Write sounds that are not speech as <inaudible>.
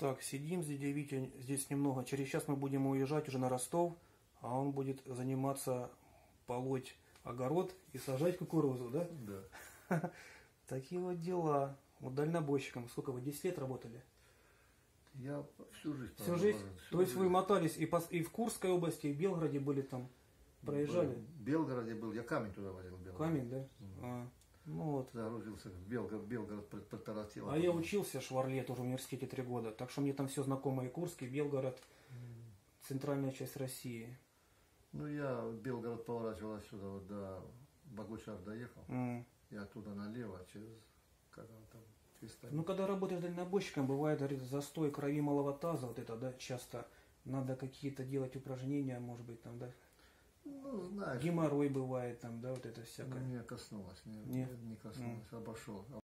Так, сидим дядей Витей здесь немного. Через час мы будем уезжать уже на Ростов, а он будет заниматься полоть огород и сажать кукурузу, да? Да. <laughs> Такие вот дела. Вот дальнобойщиком. Сколько вы, 10 лет работали? Я всю жизнь. Всю жизнь? всю То есть вы мотались и, по- и в Курской области, и в Белгороде были там, проезжали? В Белгороде был, я камень туда возил. Белгород. Камень, да? А, ну вот. Загрузился в Белгород, Белгород пр- протарахтел. А я учился в Шварле тоже в университете три года, так что мне там все знакомо, и Курский, и Белгород, центральная часть России. Ну, я в Белгород поворачивал отсюда, вот до Богучар доехал. М. И оттуда налево, через, как он там, Креста- Ну, когда работаешь дальнобойщиком, бывает говорит, застой крови малого таза, вот это, да, часто надо какие-то делать упражнения, может быть, там, да, Ну, знаешь, геморрой бывает, там, да, вот это всякое. не коснулось, не, Не? не, коснулось, обошел.